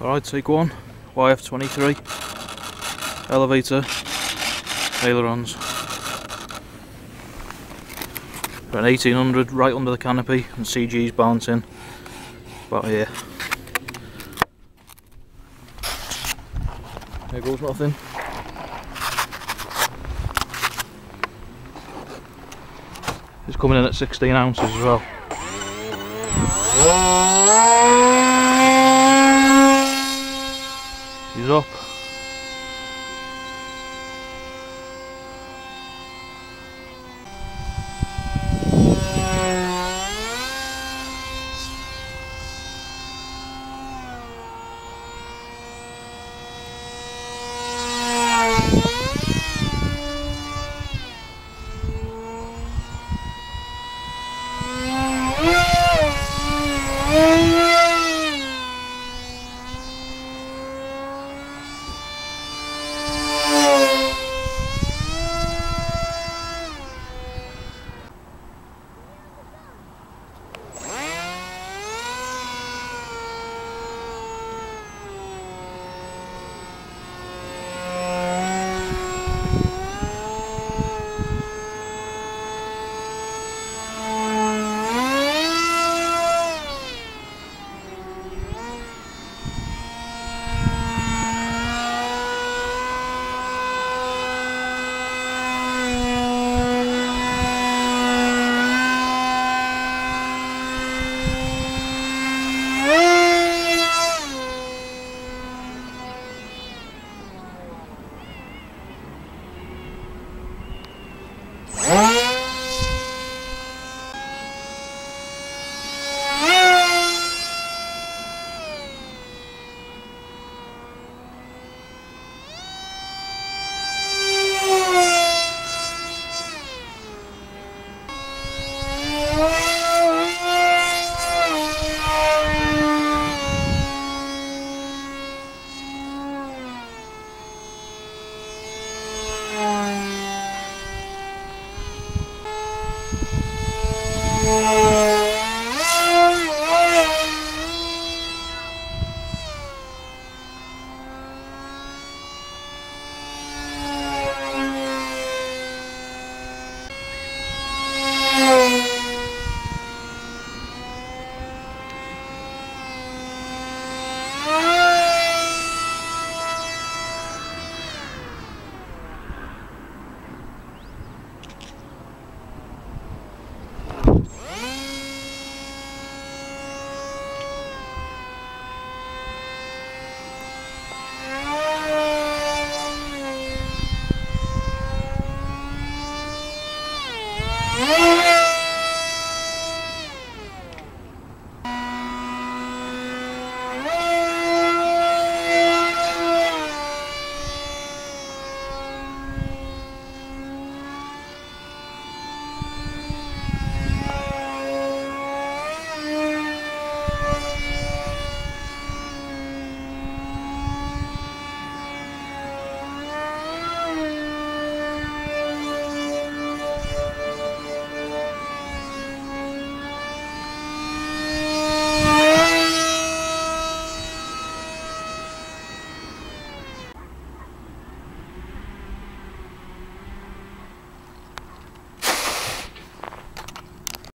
Alright, take one. YF23. Elevator. Ailerons. Got an 1800 right under the canopy and CG's bouncing. About here. There goes nothing. It's coming in at 16 ounces as well. 你说 Música Música